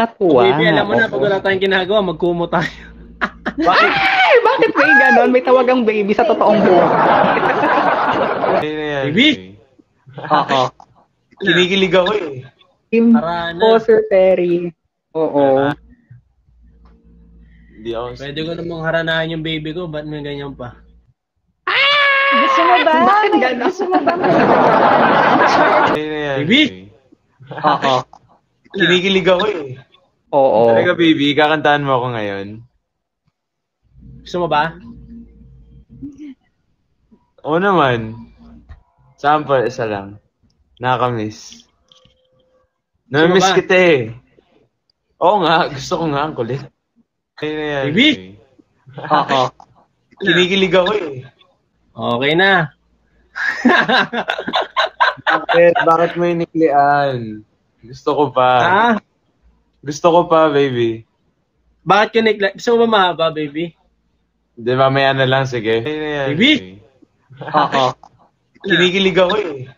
Nakakatuwa. Baby, alam mo na, pag wala tayong ginagawa, magkumo tayo. Bakit? Ay, bakit may ganon? May tawagang baby sa totoong buhay. Baby? Oo. Kinikilig ako eh. Team po, Sir Terry. Oo. Hindi ako. Pwede ko namang haranahan yung baby ko, ba't may ganyan pa? Gusto mo ba? Bakit ganon? Gusto mo ba? Baby? Oo. Kinikilig ako eh. Oo. Talaga baby, kakantahan mo ako ngayon. Gusto mo ba? Oo naman. Sample, isa lang. Nakakamiss. Namimiss mo kita eh. Oo nga, gusto ko nga ang kulit. Ayun na yan. Baby? Oo. Kinikilig ako eh. Okay na. Bakit? Bakit may niklian? Gusto ko pa. Ha? Gusto ko pa, baby. Bakit ka nagla... Gusto mo ba mahaba, baby? Di ba, mamaya na lang, sige. Na. Baby? Oo. Kinikilig ako eh.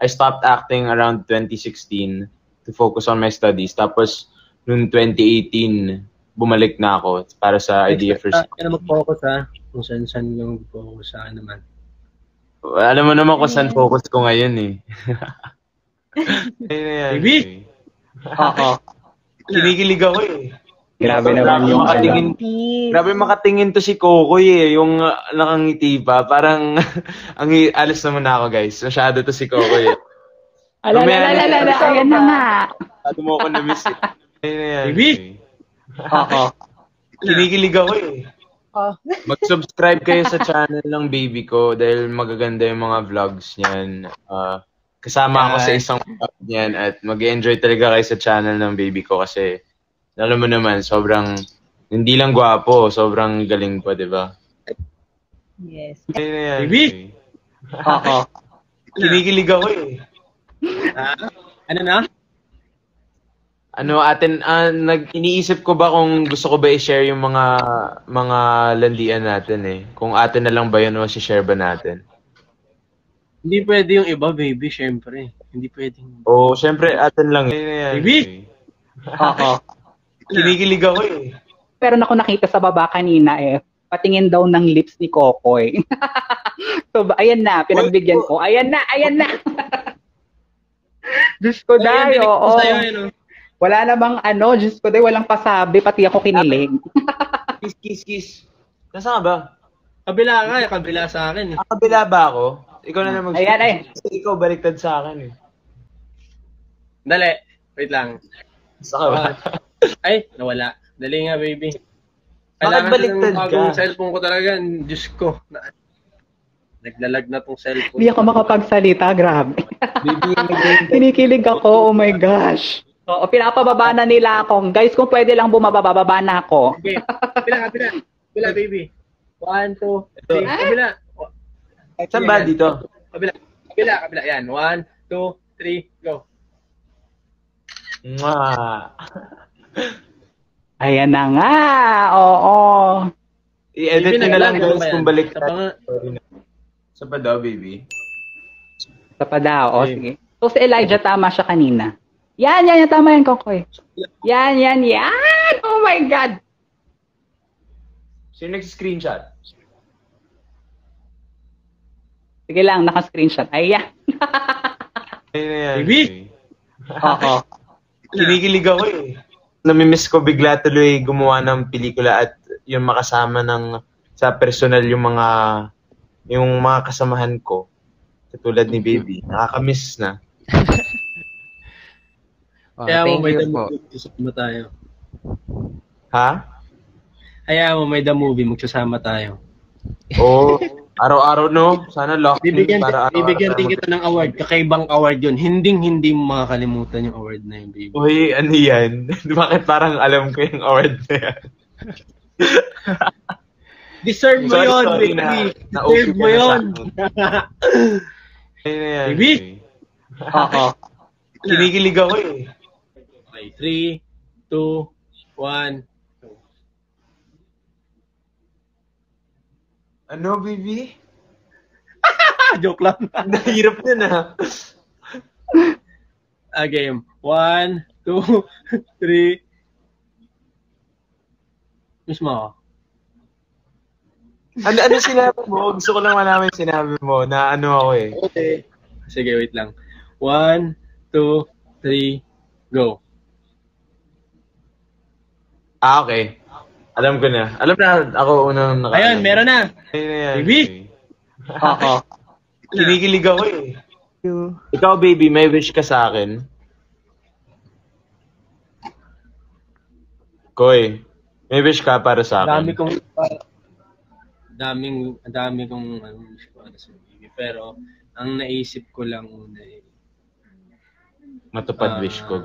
I stopped acting around 2016 to focus on my studies. Tapos, noong 2018, bumalik na ako para sa idea for Ano mag-focus ha? Kung saan-saan yung focus sa naman. Alam mo naman kung saan focus ko ngayon eh. Ayun na yan. Baby? Oo. Kinikilig ako eh. Grabe naman yung makatingin. Peace. Grabe makatingin to si Kokoy eh. Yung uh, nakangiti pa. Parang, ang alis naman na ako guys. Masyado to si Kokoy eh. Ala, ala, ala, ala, ayan na nga. Masyado mo ako na-miss eh. Ayun na yan. Baby? Oo. Kinikilig ako eh. Oh. Mag-subscribe kayo sa channel ng baby ko dahil magaganda yung mga vlogs niyan. Ah, kasama ako sa isang vlog niyan at mag-enjoy talaga kayo sa channel ng baby ko kasi alam mo naman, sobrang hindi lang gwapo, sobrang galing pa, di ba? Yes. Ayun na yan. Baby? Oo. Kinikilig ako eh. Ha? Ano na? Ano, atin, ah, nag, iniisip ko ba kung gusto ko ba i-share yung mga mga landian natin eh. Kung atin na lang ba yun o si-share ba natin? Hindi pwede yung iba, baby, syempre. Hindi pwedeng... O, syempre, atin lang. Yan. Baby? Oo. Kinikilig ako eh. Pero ako nakita sa baba kanina eh, patingin daw ng lips ni Kokoy. so, ba- ayan na, pinagbigyan ko. Ayan na, ayan na. Diyos ko dahil, oo. sa'yo, ano? Wala namang ano, Diyos ko dahil, walang pasabi, pati ako kinilig. Kiss, kiss, kiss. Nasaan ba? Kabila ka, kabila sa akin eh. Ah, kabila ba ako? Ikaw na naman mag Ayan, ay. Kasi ikaw baliktad sa akin eh. Dali, wait lang. Saan ka ba? Ay, nawala. Dali nga, baby. Bakit baliktad ng bagong ka? cellphone ko talaga. Diyos ko. Na, naglalag na tong cellphone. Hindi ako makapagsalita, grabe. Baby, Kinikilig ako, oh my gosh. Oo, pinapababa na nila ako. Guys, kung pwede lang bumaba, bababa na ako. Okay. Kabila, kabila. Kabila, baby. One, two, three. Kabila. Saan ba dito? Kabila. Kabila, kabila. Yan. One, two, three, go. Mwah. Ayan na nga, oo. I-edit nyo na lang guys kung baliktad. Sa na. Sa pa daw, baby. Sa pa daw, o Okay. sige. So si Elijah, tama siya kanina. Yan, yan, yan, tama yan, Kokoy. Yan, yan, yan! Oh my God! Sino nag-screenshot? Sige lang, naka-screenshot. Ayan. Ayun na yan. Baby? Oo. Kinikilig ako eh. Namimiss ko bigla tuloy gumawa ng pelikula at yung makasama ng sa personal yung mga yung mga kasamahan ko. Katulad ni Baby. Nakakamiss na. Oh, Kaya mo may the movie, magsasama tayo. Ha? Kaya mo may the movie, magsasama tayo. Oo. araw-araw no? Sana lock Bibigyan, para araw-araw bibigyan din kita ng award. Kakaibang award yun. Hinding hindi mo makakalimutan yung award na yun, baby. Uy, ano yan? Bakit parang alam ko yung award na yan? Deserve mo Sorry, yun, sorry baby. na- Deserve mo yun. Ayun na yan. Baby? Oo. Kinikilig ako eh. Okay, three, two, one. Ano, baby? Ah, joke lang. Nahirap na na. Ah, game. One, two, three, Miss mo ako. Ano, ano sinabi mo? Gusto ko lang malaman sinabi mo na ano ako eh. Okay. Sige, wait lang. One, two, three, go. Ah, okay. Alam ko na. Alam na ako unang naka- Ayun, meron na. Ayun na yan. Baby? Oo. Kinikilig ako eh. Ikaw, baby, may wish ka sa akin? Koy, may wish ka para sa akin? Dami kong daming dami kong ano, wish ko ano sa baby. Pero ang naisip ko lang una eh. Matupad Ah. wish ko.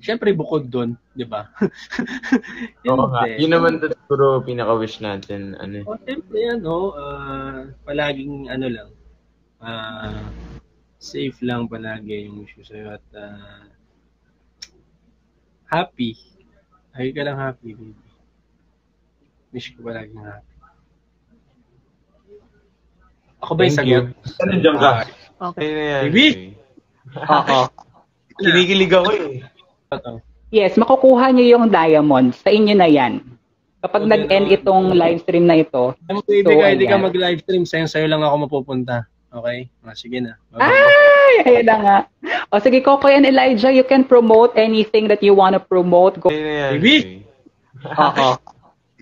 Siyempre bukod doon, 'di ba? Oo nga. Yun naman siguro pinaka-wish natin. Ano, eh. Oh, siyempre ano, ah, palaging ano lang. ah, safe lang palagi yung wish ko sa'yo at ah, happy. Lagi ka lang happy, baby. Wish ko palaging happy. Ako ba yung Thank sagot? you. Ano dyan ka? Okay. Ayun na yan. Baby? Oo. Kinikilig ako eh. Yes, makukuha niyo yung diamond. Sa inyo na yan. Kapag Okay, nag-end no. itong live stream na ito, baby, So, kahit di ka mag-live stream, sa'yo, sa'yo lang ako mapupunta. Okay? Ah, sige na. Bye-bye. ay, ayun na nga. O sige, Coco and Elijah, you can promote anything that you want to promote. Go. Baby? Oo.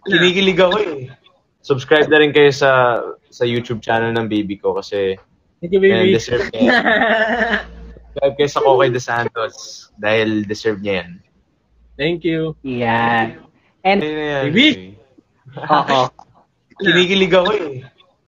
Kinikilig ako eh. Subscribe na rin kayo sa sa YouTube channel ng baby ko kasi Thank you, baby. deserve niya. Subscribe kayo sa Kokoy De Santos dahil deserve niya yan. Thank you. Yan. And, Ayun na yan. Baby? oo. Kinikilig ako eh.